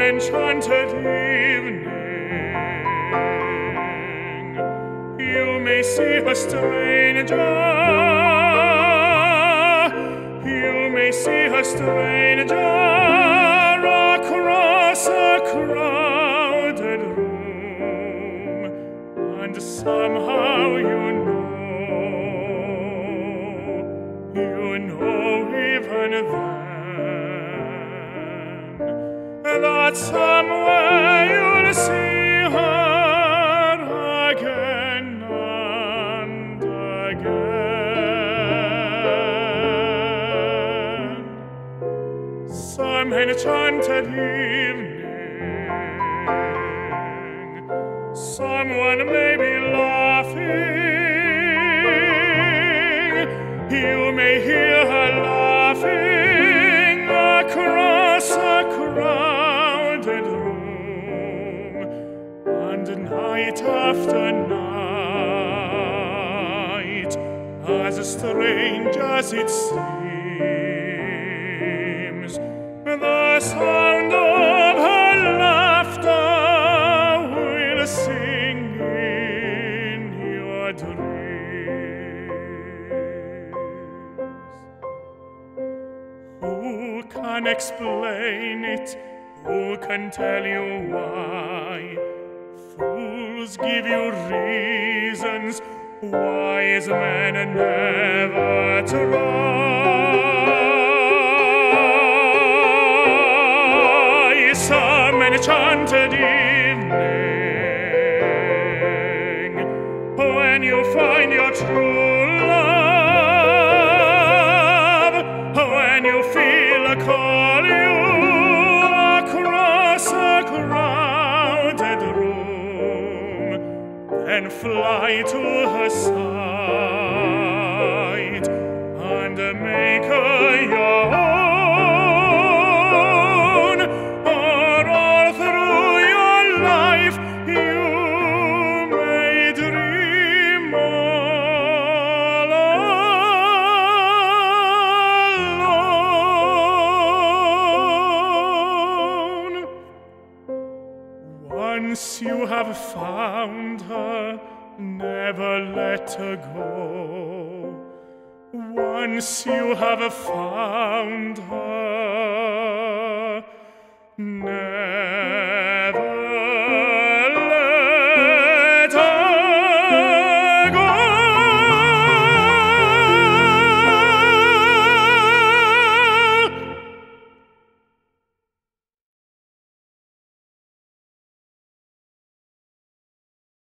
enchanted evening. You may see a stranger. You may see a stranger across a crowded room, and somehow you know, you that somewhere you'll see her again and again. Some enchanted evening, someone may be laughing. You may hear night after night, as strange as it seems, the sound of her laughter will sing in your dreams. Who can explain it? Who can tell you why? Fools give you reasons, wise men never try. Some enchanted evening, when you find your true love, when you feel a call and fly to her side. Once you have found her, never let her go. Once you have found her, never